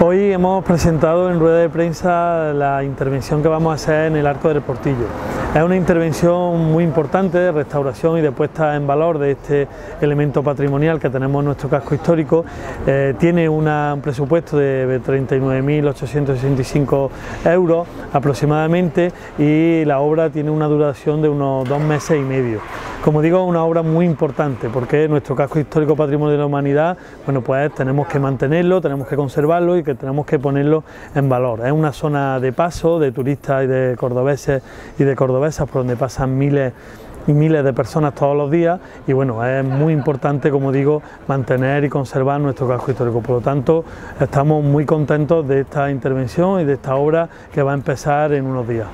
Hoy hemos presentado en rueda de prensa la intervención que vamos a hacer en el Arco del Portillo. Es una intervención muy importante de restauración y de puesta en valor de este elemento patrimonial que tenemos en nuestro casco histórico. Eh, tiene un presupuesto de 39.865 euros aproximadamente y la obra tiene una duración de unos dos meses y medio. Como digo, una obra muy importante porque nuestro casco histórico patrimonio de la humanidad, bueno, pues tenemos que mantenerlo, tenemos que conservarlo y que tenemos que ponerlo en valor. Es una zona de paso de turistas y de cordobeses y de por donde pasan miles y miles de personas todos los días y bueno, es muy importante, como digo, mantener y conservar nuestro casco histórico. Por lo tanto, estamos muy contentos de esta intervención y de esta obra que va a empezar en unos días.